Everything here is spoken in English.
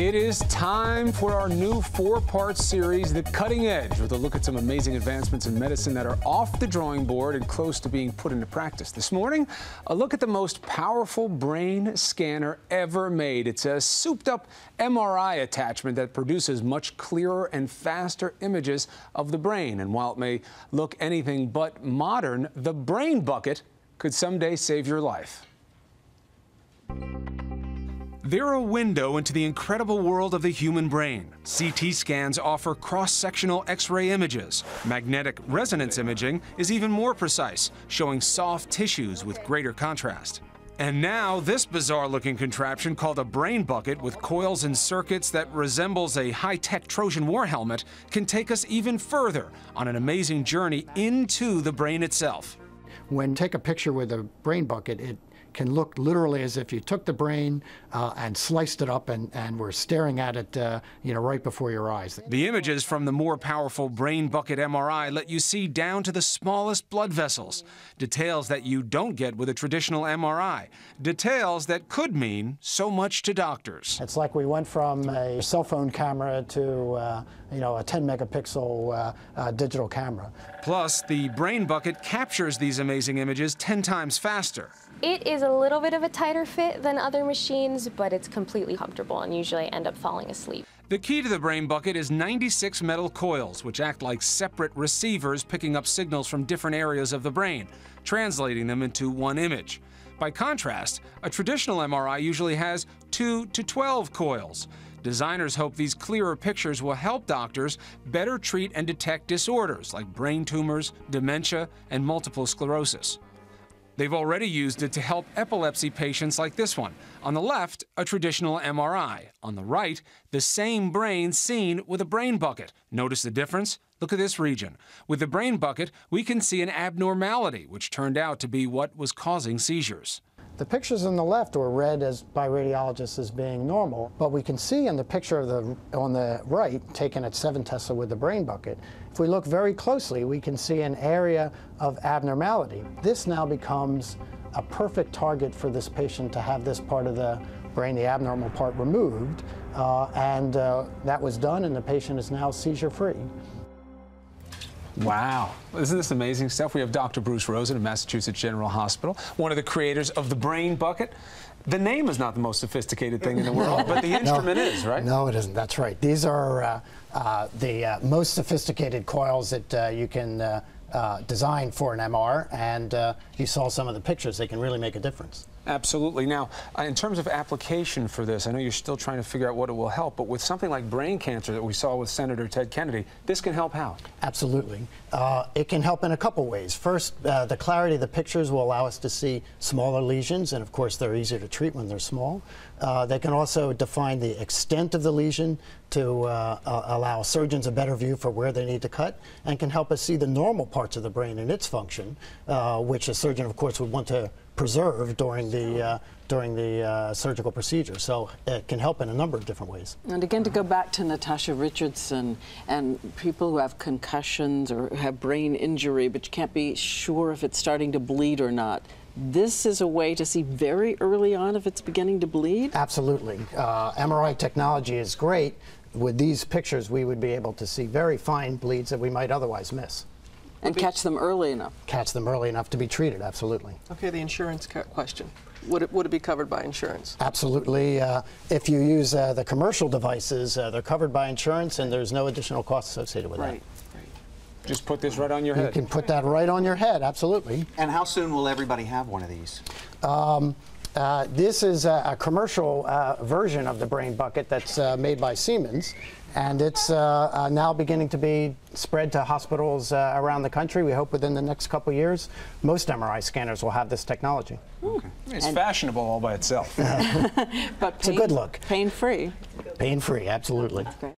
It is time for our new four part series, The Cutting Edge, with a look at some amazing advancements in medicine that are off the drawing board and close to being put into practice. This morning, a look at the most powerful brain scanner ever made. It's a souped up MRI attachment that produces much clearer and faster images of the brain. And while it may look anything but modern, the Brain Bucket could someday save your life. They're a window into the incredible world of the human brain. CT scans offer cross sectional X ray images. Magnetic resonance imaging is even more precise, showing soft tissues with greater contrast. And now, this bizarre looking contraption called a brain bucket with coils and circuits that resembles a high tech Trojan war helmet can take us even further on an amazing journey into the brain itself. When take a picture with a brain bucket, it can look literally as if you took the brain uh, and sliced it up and, and were staring at it, uh, you know, right before your eyes. The images from the more powerful brain bucket MRI let you see down to the smallest blood vessels, details that you don't get with a traditional MRI, details that could mean so much to doctors. It's like we went from a cell phone camera to, uh, you know, a 10 megapixel uh, uh, digital camera. Plus, the brain bucket captures these amazing images 10 times faster. It is a little bit of a tighter fit than other machines, but it's completely comfortable and usually I end up falling asleep. The key to the brain bucket is 96 metal coils, which act like separate receivers picking up signals from different areas of the brain, translating them into one image. By contrast, a traditional MRI usually has 2 to 12 coils. Designers hope these clearer pictures will help doctors better treat and detect disorders like brain tumors, dementia, and multiple sclerosis. They've already used it to help epilepsy patients like this one. On the left, a traditional MRI. On the right, the same brain seen with a brain bucket. Notice the difference? Look at this region. With the brain bucket, we can see an abnormality, which turned out to be what was causing seizures. The pictures on the left were read as by radiologists as being normal, but we can see in the picture of the, on the right, taken at 7 Tesla with the brain bucket, if we look very closely, we can see an area of abnormality. This now becomes a perfect target for this patient to have this part of the brain, the abnormal part, removed, uh, and uh, that was done, and the patient is now seizure-free. Wow. Isn't this amazing stuff? We have Dr. Bruce Rosen of Massachusetts General Hospital, one of the creators of the Brain Bucket. The name is not the most sophisticated thing in the world, but the instrument no, is, right? No, it isn't. That's right. These are uh, uh, the uh, most sophisticated coils that uh, you can uh, uh, design for an MR, and you saw some of the pictures. They can really make a difference. Absolutely. Now, uh, in terms of application for this, I know you're still trying to figure out what it will help, but with something like brain cancer that we saw with Senator Ted Kennedy, this can help how? Absolutely. Uh, it can help in a couple ways. First, uh, the clarity of the pictures will allow us to see smaller lesions, and of course, they're easier to treat when they're small. Uh, they can also define the extent of the lesion to uh, uh, allow surgeons a better view for where they need to cut, and can help us see the normal parts of the brain and its function, which a surgeon, of course, would want to preserve during the uh, during the uh, surgical procedure. So it can help in a number of different ways. And again, to go back to Natasha Richardson and people who have concussions or have brain injury, but you can't be sure if it's starting to bleed or not. This is a way to see very early on if it's beginning to bleed? Absolutely. Uh, MRI technology is great. With these pictures, we would be able to see very fine bleeds that we might otherwise miss. And catch them early enough. Catch them early enough to be treated, absolutely. Okay, the insurance question. Would it, would it be covered by insurance? Absolutely. Uh, if you use uh, the commercial devices, uh, they're covered by insurance and there's no additional cost associated with right. that. Right. Just put this right on your head. You can put that right on your head, absolutely. And how soon will everybody have one of these? Um, uh, this is a, a commercial uh, version of the brain bucket that's uh, made by Siemens, and it's uh, uh, now beginning to be spread to hospitals uh, around the country. We hope within the next couple years, most MRI scanners will have this technology. Okay. It's and fashionable all by itself. but it's a good look. Pain-free. Pain-free, absolutely.